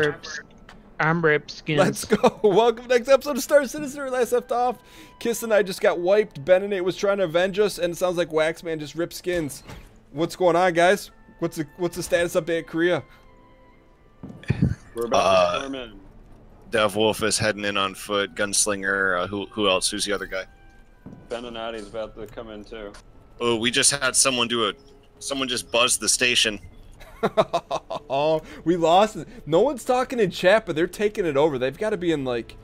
Rips. I'm Rip Skins. Let's go. Welcome to the next episode of Star Citizen. Last left off, Kiss and I just got wiped. Ben and Nate was trying to avenge us, and it sounds like Waxman just ripped skins. What's going on, guys? What's the what's the status update at Kareah? We're about Uh, to storm in. Dev Wolf is heading in on foot. Gunslinger. Uh, who who else? Who's the other guy? Benanati's about to come in too. Oh, we just had someone do a. Someone just buzzed the station. Oh, we lost. No one's talking in chat, but they're taking it over. They've got to be in like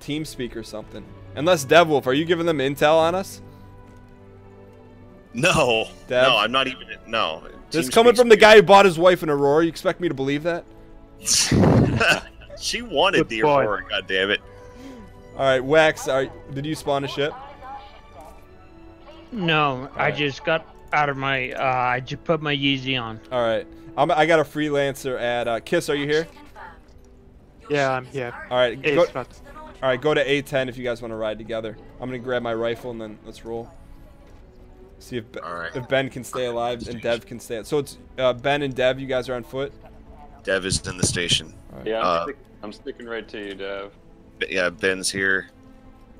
TeamSpeak or something. Unless Devwolf, are you giving them intel on us? No, Dev? no, I'm not even. No. This Team coming from the guy who bought his wife an Aurora. You expect me to believe that? she wanted Good the boy. Aurora. God damn it. All right, Wax. Are, did you spawn a ship? No, I just got out of my. Uh, I just put my Yeezy on. All right. I'm, I got a freelancer at uh, Kiss. Are you here? Yeah, I'm here. All right. Go, all right. Go to A10 if you guys want to ride together. I'm gonna grab my rifle and then let's roll. See if Be- All right. if Ben can stay alive and Dev can stay. So it's uh, Ben and Dev. You guys are on foot. Dev is in the station. Yeah, I'm, Uh, stick- I'm sticking right to you, Dev. Yeah, Ben's here.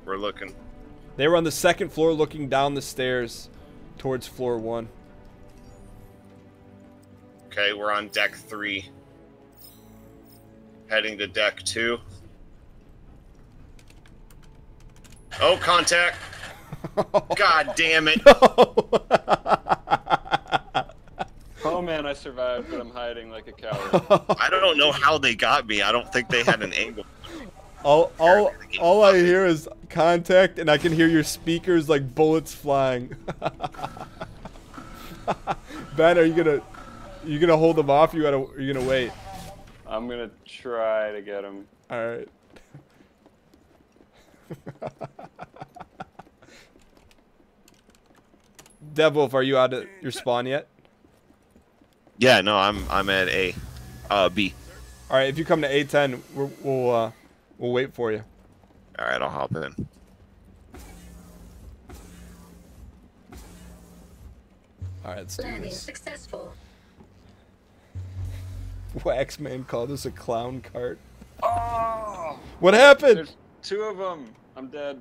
We're looking. They were on the second floor, looking down the stairs towards floor one. Okay, we're on deck three. Heading to deck two. Oh, contact! God damn it! Oh man, I survived, but I'm hiding like a coward. I don't know how they got me. I don't think they had an angle. all, all, all I hear is contact, and I can hear your speakers like bullets flying. ben, are you gonna, you gonna hold them off? You gotta, are you gonna wait? I'm gonna try to get him. All right. Devwolf, are you out of your spawn yet? Yeah, no, I'm I'm at A, uh, B. All right, if you come to A10, we're, we'll uh, we'll wait for you. All right, I'll hop in. All right, let's do Landing this. successful. Waxman called us a clown cart. Oh! What happened? There's two of them. I'm dead.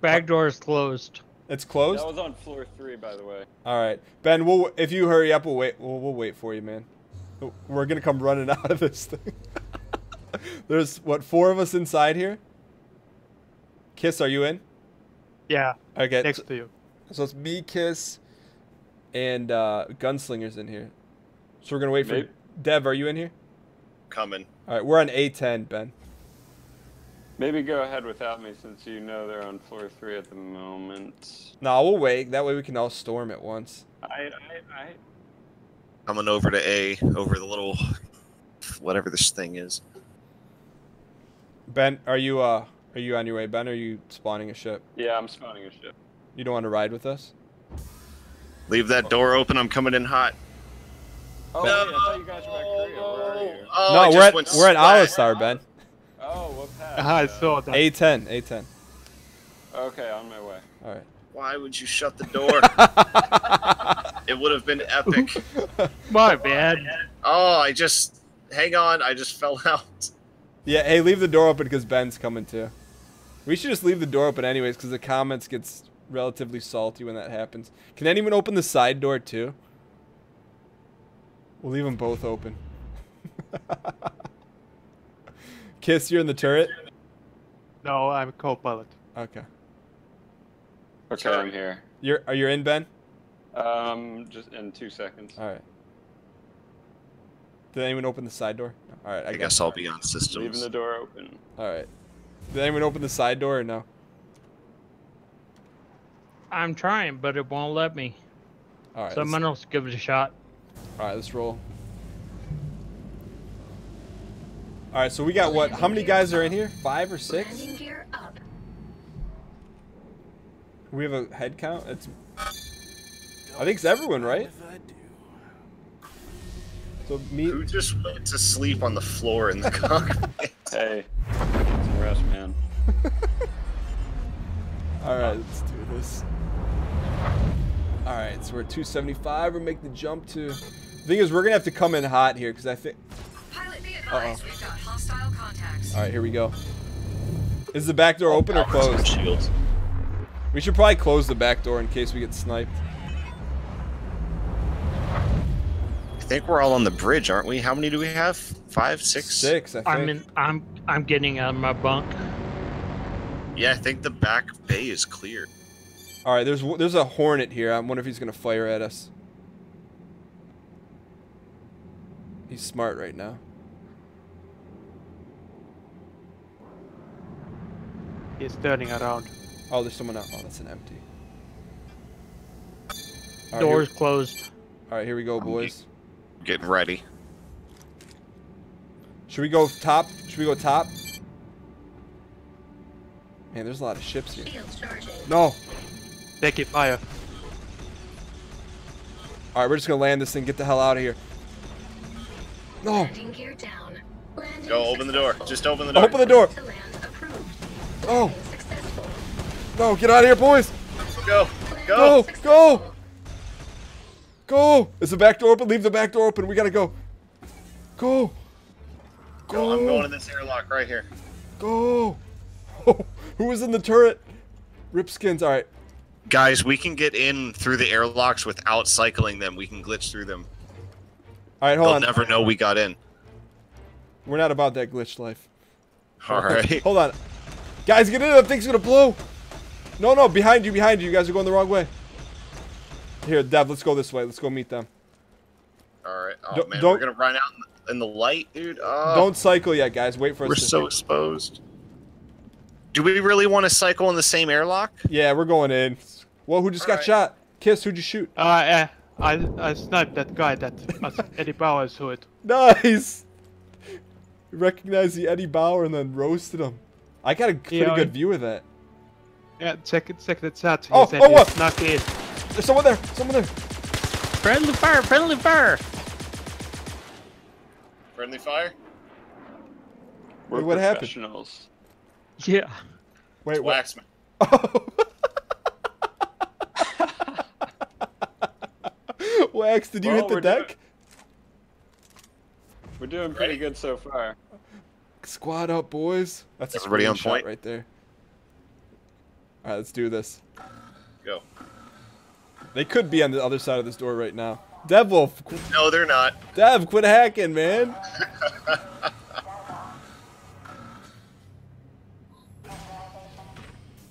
Back door is closed. It's closed. That was on floor three, by the way. All right, Ben. We'll if you hurry up, we'll wait. We'll, we'll wait for you, man. We're gonna come running out of this thing. There's what four of us inside here. Kiss, are you in? Yeah, Okay. next so, to you. so it's me, Kiss, and uh, Gunslingers in here. So we're gonna wait for Maybe- Dev. Are you in here? Coming. All right, we're on A10, Ben. Maybe go ahead without me since you know they're on floor three at the moment. No, we'll wait. That way we can all storm at once. I, I, I Coming over to A, over the little, whatever this thing is. Ben, are you uh are you on your way? Ben, are you spawning a ship? yeah, I'm spawning a ship. You don't want to ride with us? Leave that door open. I'm coming in hot. Oh, No. wait, I thought you guys were at Kareah. Where are you? Oh, no, we're at went we're at splat. Olisar, Ben. Oh, what path? Ah, I Uh, saw that. A10, A10. Okay, on my way. All right. Why would you shut the door? it would have been epic. My bad. Oh, I just. Hang on, I just fell out. Yeah, hey, leave the door open because Ben's coming too. We should just leave the door open anyways because the comments gets relatively salty when that happens. Can anyone open the side door too? We'll leave them both open. Kiss, you're in the turret? No, I'm co-pilot. Okay. Okay, I'm here. You're are you in, Ben? Um, just in two seconds. All right. Did anyone open the side door? All right, I, I guess. guess I'll be on systems. Leaving the door open. All right. Did anyone open the side door or no? I'm trying, but it won't let me. All right. Someone else give it a shot. All right, let's roll. All right, so we got what? How many guys are in here? Five or six? Landing gear up. We have a head count. It's. I think it's everyone, right? So me. Who just went to sleep on the floor in the cockpit? Hey, get some rest, man. All right, let's do this. All right, so we're at 275. We're making the jump to. The thing is, we're gonna have to come in hot here because I think. Pilot be advised. Uh-oh. We've got hostile contacts. All right, here we go. Is the back door open or closed? shields. We should probably close the back door in case we get sniped. Think we're all on the bridge, aren't we? How many do we have? Five, six? Six, I think. I'm in. I'm. I'm getting out of my bunk. Yeah, I think the back bay is clear. All right, there's there's a hornet here. I wonder if he's gonna fire at us. He's smart right now. He's turning around. Oh, there's someone out. Oh, that's an empty. All right, Doors Here, closed. all right, here we go, boys. Getting ready. Should we go top? Should we go top? Man, there's a lot of ships here. Shield charging. No. Taking fire. All right, we're just gonna land this thing. Get the hell out of here. No. Landing gear down. Landing Go, open the door. Just open the door. Open the door. To land approved. Oh, no. Get out of here, boys. Go. Go, Go. go. Go. Is the back door open? Leave the back door open. We gotta go. Go. Go. I'm going in this airlock right here. Go. Who was in the turret? Rip skins. All right. Guys, we can get in through the airlocks without cycling them. We can glitch through them. All right, hold on. They'll on. never know we got in. We're not about that glitch life. All right. Hold on. Guys, get in. That thing's gonna blow. No, no, behind you, behind you. You guys are going the wrong way. Here, Dev, let's go this way. Let's go meet them. All right. Oh Don't- man, don't- we're gonna run out in the, in the light, dude. Oh, Don't cycle yet, guys. Wait for us We're to... so exposed. Do we really want to cycle in the same airlock? Yeah, we're going in. Well, who just got Alright. shot? Kiss, who'd you shoot? Uh, uh, I I sniped that guy that was Eddie Bauer's hood. Nice! Recognized the Eddie Bauer and then roasted him. I got a pretty Yeah, good I- view of that. Yeah, check it, check the out. Oh, said oh, what? snuck in. There's someone there! Someone there! Friendly fire! Friendly fire! Friendly fire. We're Wait, what happened? Yeah. Wait, what? Waxman. Oh. Wax, did you Well, hit the we're doing- deck? We're doing pretty Ready? good so far. Squad up, boys. That's a Everybody on point? right there. Alright, let's do this. Go. They could be on the other side of this door right now. Dev Wolf, No, they're not. Dev, quit hacking, man.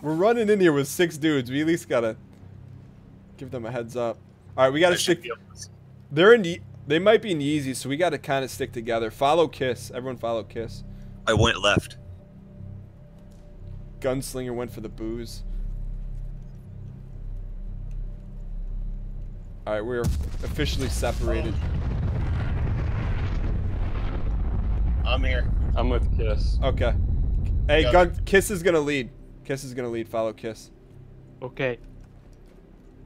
We're running in here with six dudes. We at least gotta give them a heads up. All right, we gotta I stick. to- They're in. Ye- They might be in Yeezy, so we gotta kind of stick together. Follow Kiss. Everyone follow Kiss. I went left. Gunslinger went for the booze. All right, we're officially separated. I'm here. I'm with Kiss. Okay. Hey, Got Gun. Kiss is gonna lead. Kiss is gonna lead. Follow Kiss. Okay.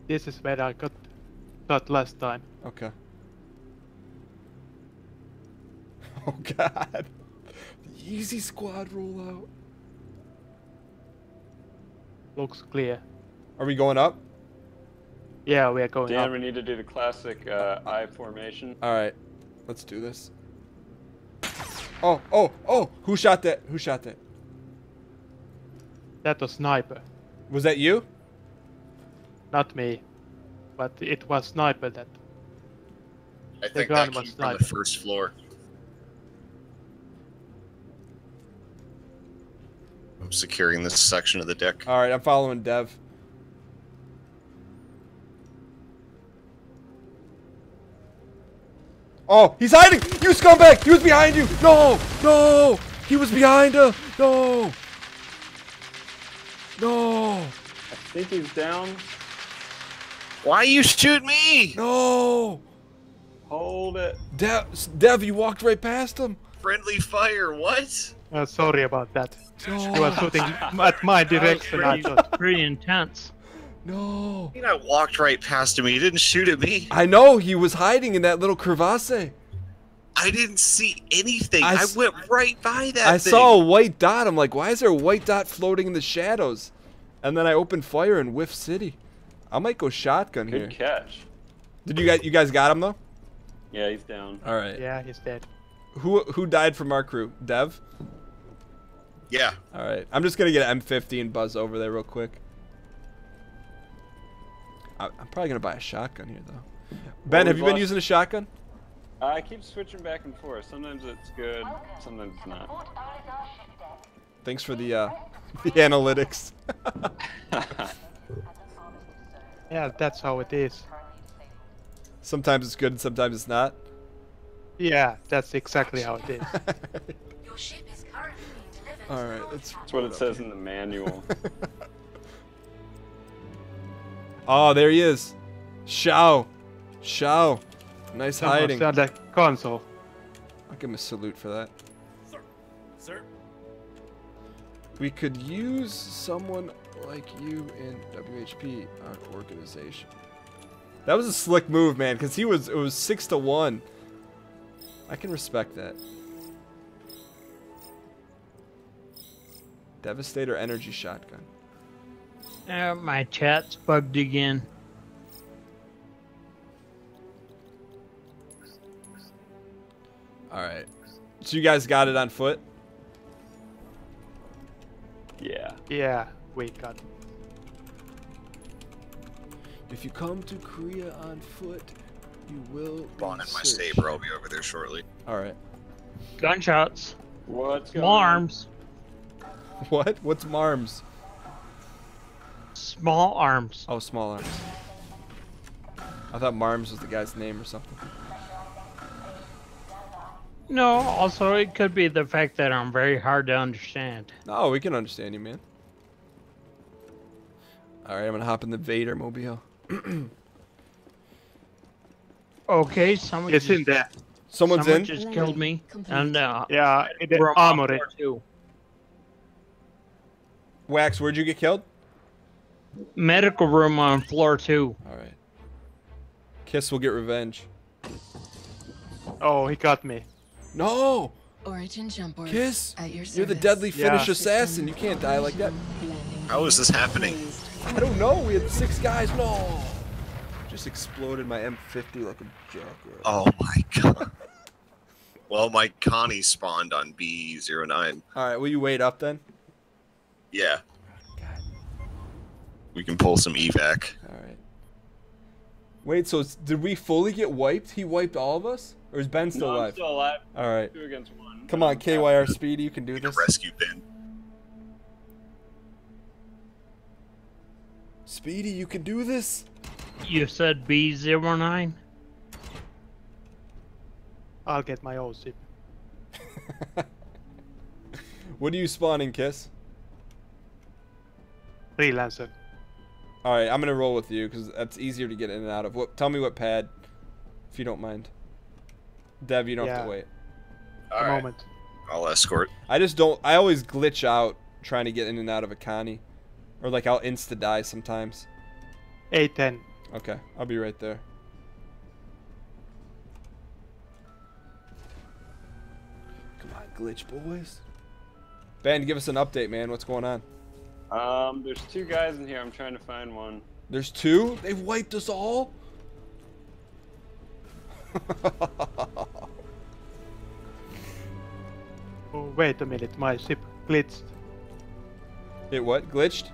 This is where I got shot last time. Okay. Oh God. The Easy Squad rollout. Looks clear. Are we going up? Yeah, we are going Dan, up. we need to do the classic uh, I formation. All right. Let's do this. Oh, oh, oh! Who shot that? Who shot that? That was sniper, Was that you? not me. But it was sniper that. I think gun that was came from the first floor. I'm securing this section of the deck. All right, I'm following Dev. Oh, he's hiding! You scumbag! He was behind you! No! No! He was behind her! No! No! I think he's down. Why you shoot me? No! Hold it. Dev, Dev, you walked right past him. Friendly fire. What? Uh, sorry about that. No! You were shooting at my direction, I Pretty, thought. pretty intense. No! I mean, I walked right past him. He didn't shoot at me. I know he was hiding in that little crevasse. I didn't see anything. I went right by that. I thing. saw a white dot. I'm like, why is there a white dot floating in the shadows? And then I opened fire in Whiff City. I might go shotgun here. Good catch. Did you guys you guys got him though? Yeah, he's down. All right. Yeah, he's dead. Who who died from our crew? Dev. Yeah. All right. I'm just gonna get an M50 and buzz over there real quick. I, I'm probably gonna buy a shotgun here though. Ben, Well, have you been using a shotgun? I keep switching back and forth. Sometimes it's good, sometimes it's not. Thanks for the uh, the analytics. Yeah, that's how it is. sometimes it's good and sometimes it's not. Yeah, that's exactly how it is. Your ship is currently being delivered. All right. Let's. That's what it says in the manual. Oh, there he is. Shao. Shao. Nice Someone's hiding. on the console. I'll give him a salute for that. Sir. Sir. We could use someone like you in WHP, our uh, organization. That was a slick move, man, because he was it was six to one. I can respect that. Devastator energy shotgun. Uh, my chat's bugged again. All right. So you guys got it on foot? yeah. Yeah, we got. If you come to Kareah on foot, you will. be Spawn in my searched. saber. I'll be over there shortly. All right. Gunshots. What's going Small on? What? What's Marms? Small arms. Oh, small arms. I thought Marms was the guy's name or something. No, also it could be the fact that I'm very hard to understand. No, we can understand you, man. All right, I'm gonna hop in the Vader mobile. Okay, someone It's just, in there. Someone's someone in. just killed me, and uh, Yeah, in the we're on armory. floor. Wax, where'd you get killed? Medical room on floor two. All right. Kiss will get revenge. Oh, he got me. No, Origin jump board Kiss. at your You're the service. deadly Yeah. finish assassin. You can't die like that. How is this happening? I don't know. We had six guys. No. Just exploded my M50 like a jackrabbit. Oh my god. Well, my Connie spawned on B09. All right, will you wait up then? Yeah. God. We can pull some evac. All right. Wait, so did we fully get wiped? He wiped all of us, or is Ben still no, I'm alive? still alive. All right. Two against one. Come on, KYR Speedy, you can do Need this. rescue pin. Speedy, you can do this. You said B09? I'll get my own ship. What are you spawning, Kiss? Freelancer. All right, I'm gonna roll with you because that's easier to get in and out of. What? Tell me what pad, if you don't mind. Dev, you don't have to Yeah. wait. A All right. moment. I'll escort. I just don't. I always glitch out trying to get in and out of a Connie, or like I'll insta die sometimes. A10. Okay, I'll be right there. Come on, glitch boys. Ben, give us an update, man. What's going on? Um, there's two guys in here. I'm trying to find one. There's two. They've wiped us all. Oh, wait a minute, my ship glitched. it what? Glitched?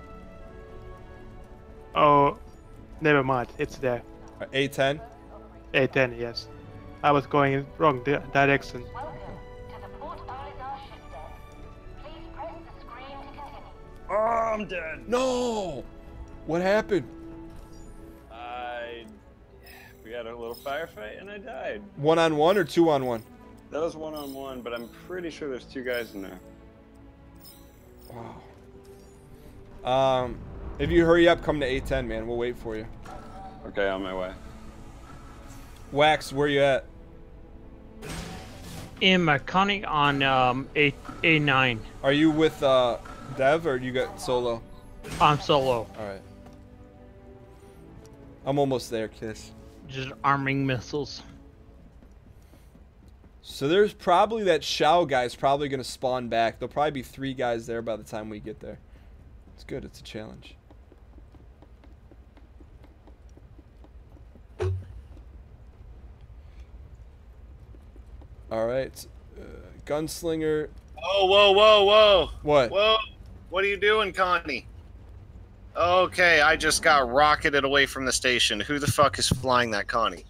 Oh, never mind. It's there. Uh, A10. A10, yes. I was going in wrong di- direction. I'm dead. No. What happened? I. We had a little firefight and I died. One on one or two on one? That was one on one, but I'm pretty sure there's two guys in there. Wow. Um, if you hurry up, come to A10, man. We'll wait for you. Okay, on my way. Wax, where you at? In mechanic on um, A A9. Are you with uh, Dev or you got solo? I'm solo. All right. I'm almost there, Kiss. Just arming missiles. So there's probably that Shao guy's probably gonna spawn back. There'll probably be three guys there by the time we get there. It's good. It's a challenge. All right. Uh, gunslinger. Whoa, whoa, whoa, whoa. What? Whoa. What are you doing, Connie? Okay, I just got rocketed away from the station. Who the fuck is flying that Connie?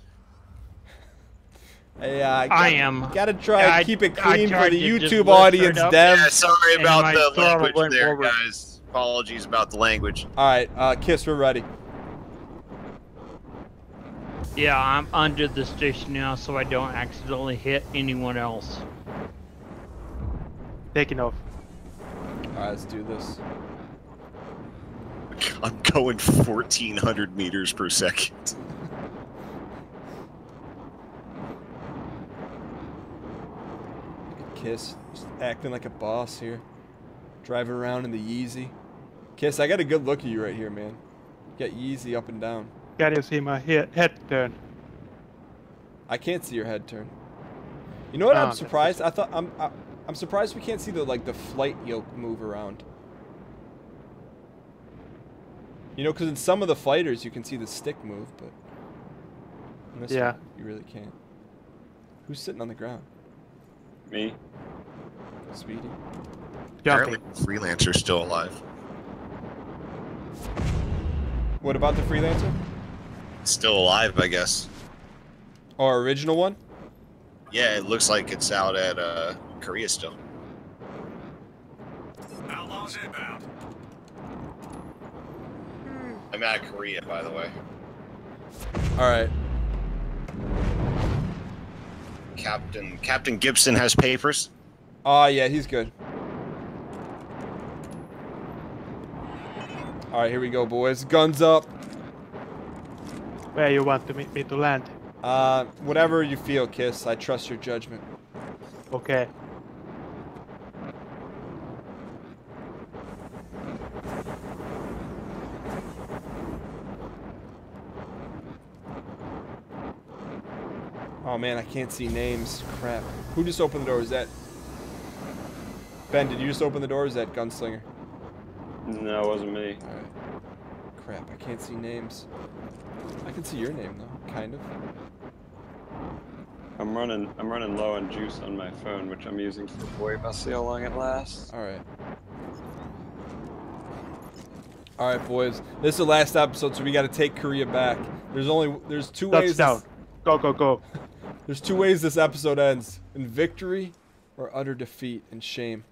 Hey, uh, I am. Gotta try Yeah, and keep it I clean for the YouTube audience, up. Dev. Yeah, sorry about the language there, forward. guys. Apologies about the language. All right, uh, Kiss, we're ready. Yeah, I'm under the station now, so I don't accidentally hit anyone else. Taking off. All right, let's do this. I'm going 1,400 meters per second. Kiss, just acting like a boss here. Driving around in the Yeezy. Kiss, I got a good look at you right here, man. You got Yeezy up and down. Can you see my he- head turn? I can't see your head turn. You know what? Oh, I'm surprised. I thought I'm. I, I'm surprised we can't see the like the flight yoke move around. You know, because in some of the fighters you can see the stick move, but in this Yeah. one, you really can't. Who's sitting on the ground? Me? Speedy. Jumping. Apparently, Freelancer's still alive. What about the freelancer? Still alive, I guess. Our original one? Yeah, it looks like it's out at uh, Kareah still. I'm out of Kareah, by the way. All right. Captain Captain Gibson has papers. Oh yeah, he's good. All right, here we go, boys. Guns up. Where you want to me, me to land? Uh, whatever you feel, Kiss. I trust your judgment. Okay. Oh man, I can't see names. Crap. Who just opened the door? Is that Ben? Did you just open the door? Or is that Gunslinger? No, it wasn't me. All right. Crap, I can't see names. I can see your name though, kind of. I'm running. I'm running low on juice on my phone, which I'm using for VoIP. I'll see how long it lasts. All right. All right, boys. This is the last episode, so we got to take Kareah back. There's only there's two ways. Touchdown. Go, go, go. there's two ways this episode ends: in victory or utter defeat and shame.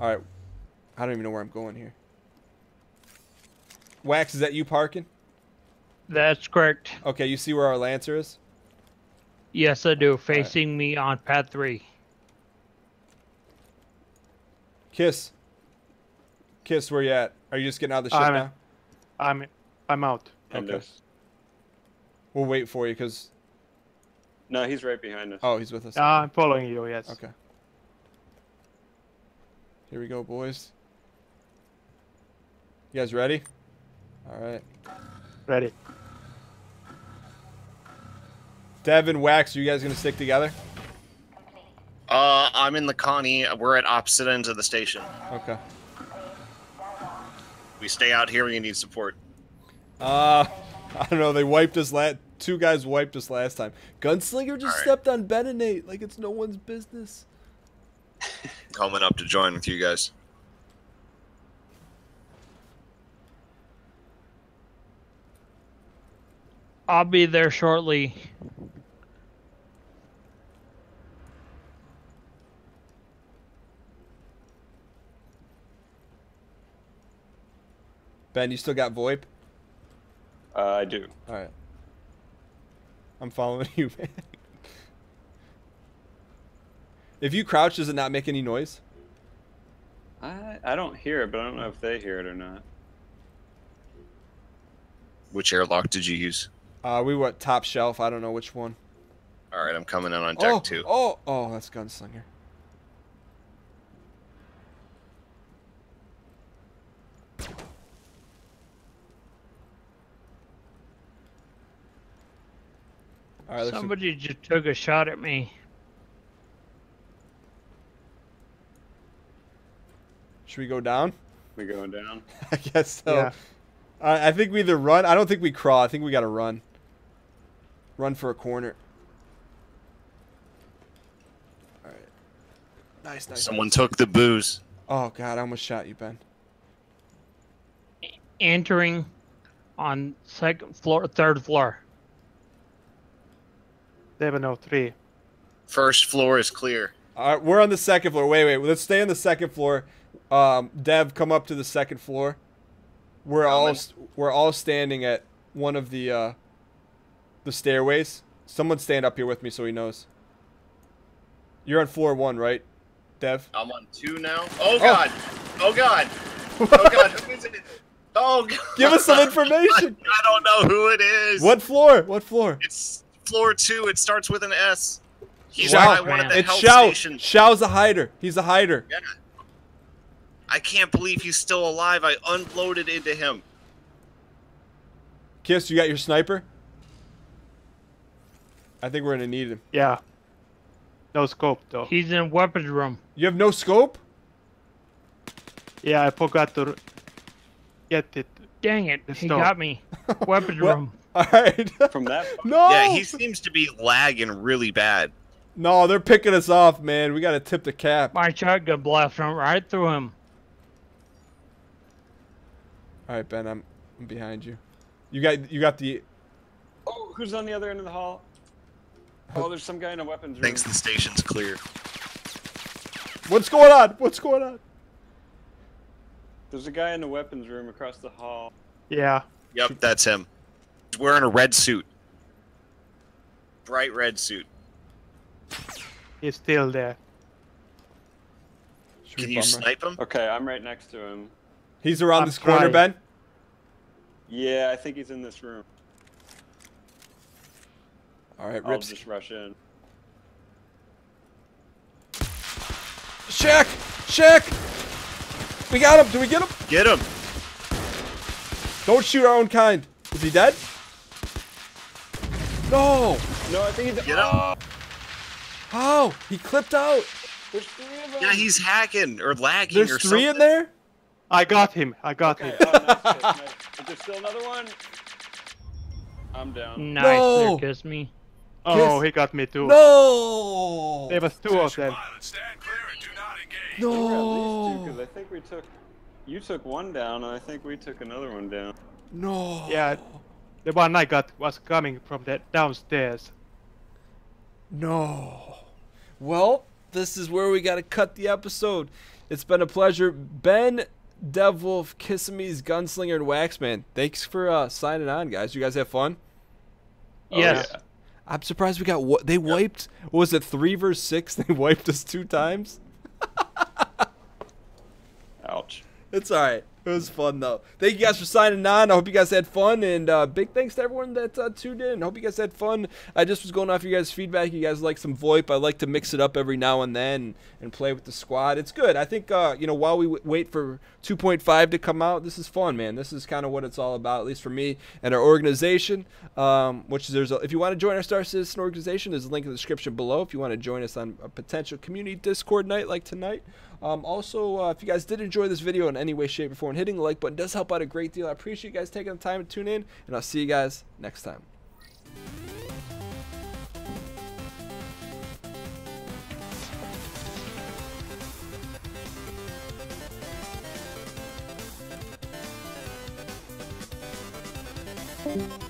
All right. I don't even know where I'm going here. Wax, is that you parking? That's correct. Okay, you see where our Lancer is? Yes, I do. Facing me on pad three. Kiss. Kiss, where you at? Are you just getting out of the ship I'm- now? I'm I'm out. Okay. We'll wait for you because No, he's right behind us. oh, he's with us. Ah, I'm following you. Yes. Okay. Here we go, boys. You guys ready? All right. Ready. Devin, Wax, are you guys gonna stick together? Uh, I'm in the Connie. We're at opposite ends of the station. Okay. We stay out here. We need support. Uh, I don't know. They wiped us last. Two guys wiped us last time. Gunslinger just All right. stepped on Ben and Nate like it's no one's business. Coming up to join with you guys. I'll be there shortly. Ben, you still got VoIP? Uh, I do. All right. I'm following you, man. If you crouch, does it not make any noise? I I don't hear it, but I don't know if they hear it or not. Which airlock did you use? Uh, we went top shelf. I don't know which one. All right, I'm coming in on deck oh, two. oh, oh, that's Gunslinger. Right, let's Somebody just took a shot at me. should we go down? We going down? I guess so. Yeah. I I think we either run. I don't think we crawl. I think we got to run. Run for a corner. All right. nice, nice. Someone took the booze. Oh god, I almost shot you, Ben. Entering on second floor, third floor. 703. First floor is clear. All right, we're on the second floor. Wait, wait. Let's stay on the second floor. Um, Dev, come up to the second floor. We're all Coming. we're all standing at one of the uh, the stairways. Someone stand up here with me so he knows. You're on floor one, right, Dev? I'm on two now. Oh god. Oh god. Oh god. Who is it? Oh god. Give us some information. I don't know who it is. What floor? What floor? It's floor two. It starts with an S. He's Wow, at one of the It's health Shao. stations. Shao's a hider. He's a hider. Yeah. I can't believe he's still alive. I unloaded into him. Kiss, you got your sniper? I think we're gonna need him. Yeah. No scope though. He's in weapons room. You have no scope? Yeah, I forgot to get it. Dang it, It's he got me. Weapons What? room. All right. From that. no. Yeah, he seems to be lagging really bad. No, they're picking us off, man. We gotta tip the cap. My shotgun blast went right through him. All right, Ben, I'm, I'm behind you. You got you got the. Oh, who's on the other end of the hall? Oh, there's some guy in a weapons room. Thinks the station's clear. What's going on? What's going on? There's a guy in the weapons room across the hall. Yeah. Yep, that's him. He's wearing a red suit. Bright red suit. He's still there. Should Can you bummer? snipe him? Okay, I'm right next to him. He's around I'm this corner. Ben. Yeah, I think he's in this room. All right, I'll just rush in. Check! Check! We got him. Do we get him? Get him! Don't shoot our own kind. Is he dead? No! No, I think he's. Get him! Oh, How? He clipped out. there's three of them. Yeah, he's hacking or lagging There's or three in there? I got him. I got Okay, him. oh, nice, nice, nice. Is there still another one? I'm down. Nice, No. there, kiss me. Oh, he got me too. No! There was two of them. There were at least two, I think we took. You took one down, and I think we took another one down. No! Yeah. The one I got was coming from the downstairs. No. Well, this is where we got to cut the episode. It's been a pleasure. Ben, Devwolf, Kissamees, Gunslinger, and Waxman. Thanks for uh, signing on, guys. You guys have fun? Yes. yeah. I'm surprised we got what they wiped. What was it three versus six? They wiped us two times. Ouch. It's all right. It was fun though. Thank you guys for signing on. I hope you guys had fun, and uh, big thanks to everyone that uh, tuned in. I hope you guys had fun. I just was going off your guys' feedback. You guys like some VoIP. I like to mix it up every now and then and play with the squad. It's good. I think uh, you know while we wait for 2.5 to come out, this is fun, man. This is kind of what it's all about, at least for me and our organization. Um, which there's a, if you want to join our Star Citizen organization, there's a link in the description below. If you want to join us on a potential community Discord night like tonight. Um, also, uh, if you guys did enjoy this video in any way, shape, or form, hitting the like button does help out a great deal. I appreciate you guys taking the time to tune in, and I'll see you guys next time. Thank